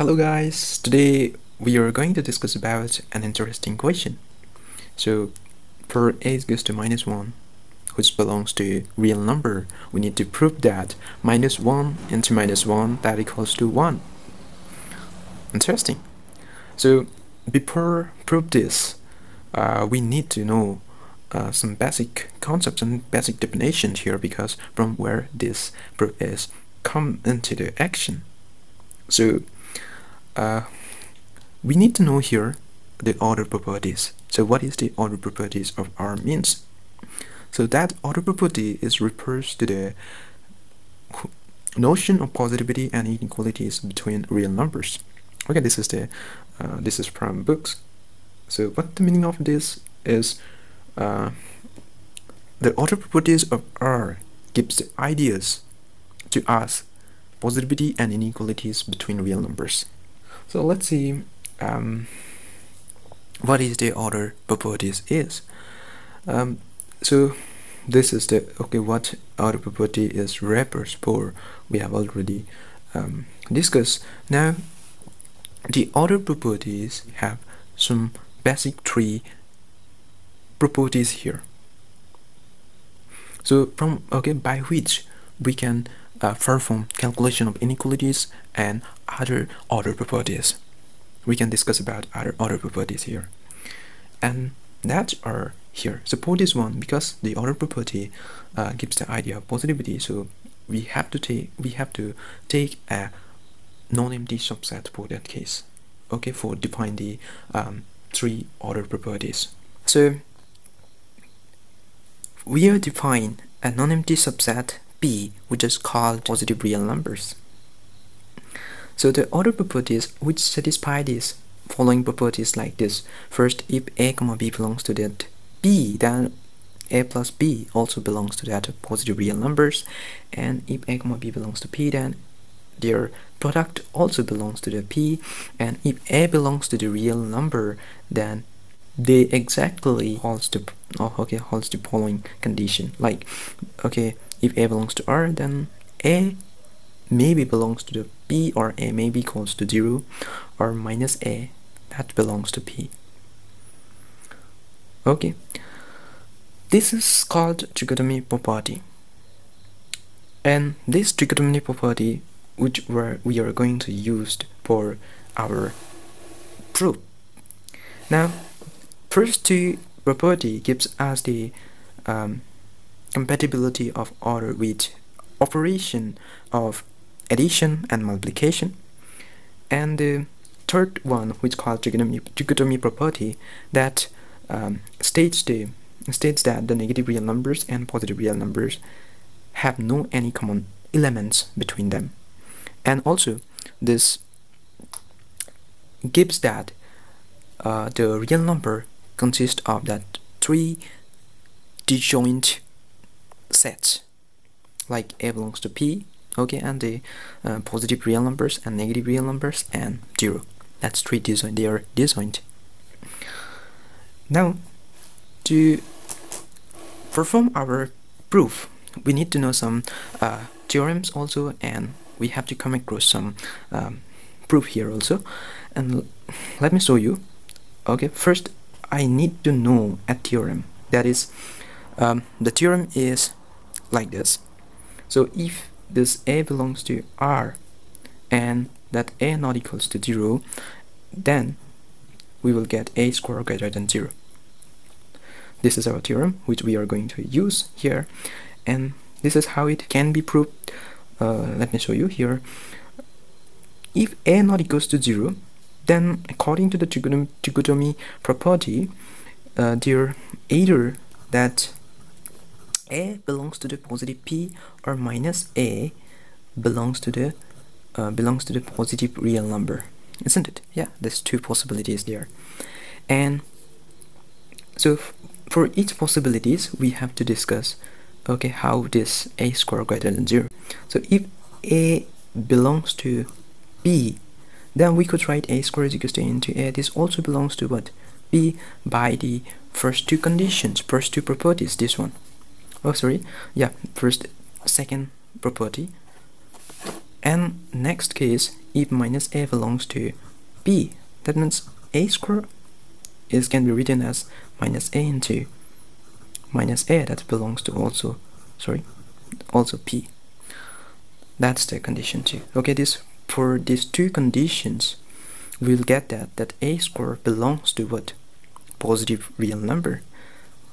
Hello guys, today we are going to discuss about an interesting question. So for a goes to minus 1, which belongs to real number, we need to prove that minus 1 into minus 1 that equals to 1. Interesting. So before prove this, uh, we need to know uh, some basic concepts and basic definitions here because from where this proof is come into the action. So uh, we need to know here the order properties. So what is the order properties of R means? So that order property is refers to the notion of positivity and inequalities between real numbers. Okay, this is the uh, this is from books. So what the meaning of this is uh, the order properties of R gives the ideas to us positivity and inequalities between real numbers. So let's see um, what is the order properties is. Um, so this is the okay what order property is refers for we have already um, discussed. Now the order properties have some basic three properties here. So from okay by which we can uh, perform calculation of inequalities and other order properties. We can discuss about other order properties here. And that are here. Suppose this one because the order property uh, gives the idea of positivity. So we have to take we have to take a non-empty subset for that case. Okay, for define the um, three order properties. So we are define a non-empty subset B, which is called positive real numbers. So the order properties which satisfy these following properties like this. First, if a comma b belongs to that b, then a plus b also belongs to that positive real numbers. And if a comma b belongs to p, then their product also belongs to the p. And if a belongs to the real number, then they exactly holds the oh, okay holds the following condition. Like okay, if a belongs to r, then a maybe belongs to the b or a may be equals to 0 or minus a that belongs to p. Okay, this is called trichotomy property. And this trichotomy property which we are going to use for our proof. Now, first two property gives us the um, compatibility of order with operation of addition and multiplication. And the third one which called trichotomy, trichotomy property that um, states the states that the negative real numbers and positive real numbers have no any common elements between them. And also this gives that uh, the real number consists of that three disjoint sets. Like a belongs to p okay and the uh, positive real numbers and negative real numbers and zero. That's three disjoint they are disjoint. Now to perform our proof we need to know some uh, theorems also and we have to come across some um, proof here also. And let me show you. Okay first I need to know a theorem. That is um, the theorem is like this. So if this a belongs to R and that a not equals to 0, then we will get a square greater than 0. This is our theorem which we are going to use here and this is how it can be proved. Uh, let me show you here. If a not equals to 0, then according to the trichotomy property, uh, there either that a belongs to the positive p or minus a belongs to the uh, belongs to the positive real number isn't it? Yeah there's two possibilities there. And so for each possibilities we have to discuss okay how this a square greater than 0 so if a belongs to b then we could write a square is equal to into a. This also belongs to what? B by the first two conditions first two properties this one oh sorry. Yeah first second property. And next case if minus a belongs to b. That means a square is can be written as minus a into minus a that belongs to also sorry also p. That's the condition too okay this for these two conditions we'll get that that a square belongs to what? Positive real number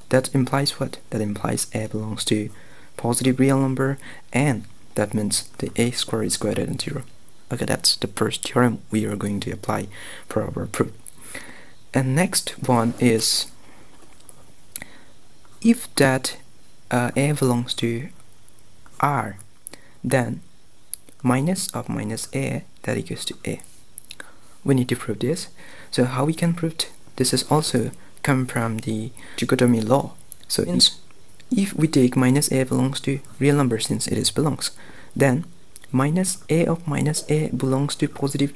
that implies what? That implies a belongs to positive real number and that means the a square is greater than zero. Okay that's the first theorem we are going to apply for our proof. And next one is if that uh, a belongs to r then minus of minus a that equals to a. We need to prove this. So how we can prove this is also come from the trichotomy law. So if we take minus a belongs to real number since it is belongs then minus a of minus a belongs to positive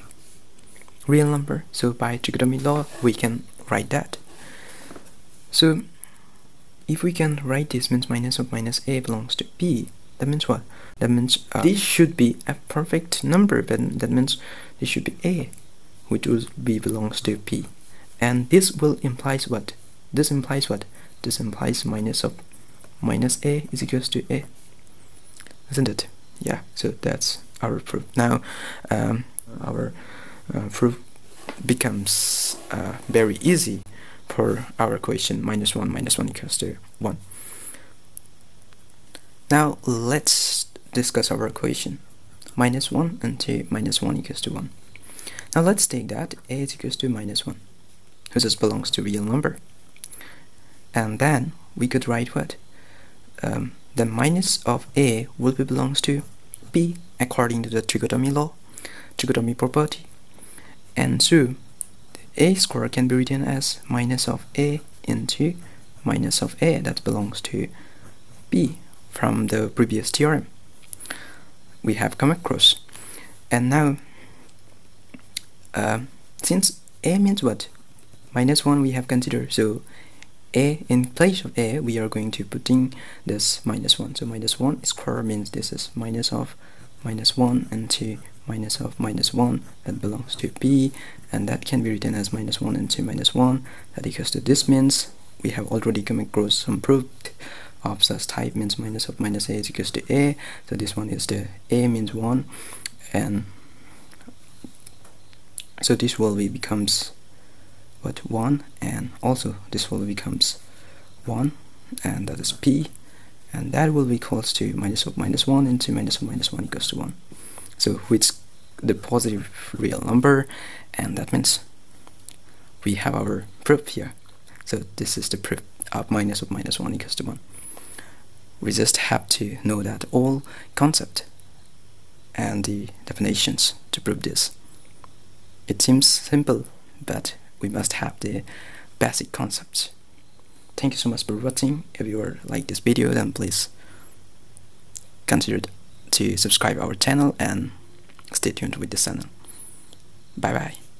real number. So by trichotomy law we can write that. So if we can write this means minus of minus a belongs to b that means what? That means uh, this should be a perfect number but that means this should be a which will be belongs to p and this will implies what? This implies what? This implies minus of minus a is equals to a isn't it? Yeah so that's our proof. Now um, our uh, proof becomes uh, very easy for our equation minus 1 minus 1 equals to 1 now let's discuss our equation minus 1 and 2 minus 1 equals to 1 now let's take that a is equals to minus 1 just belongs to real number. And then we could write what? Um, the minus of a will be belongs to b according to the trichotomy law trichotomy property. And so a square can be written as minus of a into minus of a that belongs to b from the previous theorem we have come across. And now uh, since a means what minus 1 we have considered. So a in place of a we are going to put in this minus 1 so minus 1 square means this is minus of minus 1 and 2 minus of minus 1 that belongs to b and that can be written as minus 1 and 2 minus 1 that equals to this means we have already come across some proof of such type means minus of minus a is equals to a. So this one is the a means 1 and so this will be becomes what 1 and also this will becomes 1 and that is p and that will be equals to minus of minus 1 into minus of minus 1 equals to 1 so which the positive real number and that means we have our proof here. So this is the proof of minus of minus 1 equals to 1 we just have to know that all concept and the definitions to prove this. It seems simple but we must have the basic concepts. Thank you so much for watching. If you like this video, then please consider to subscribe our channel and stay tuned with the channel. Bye bye.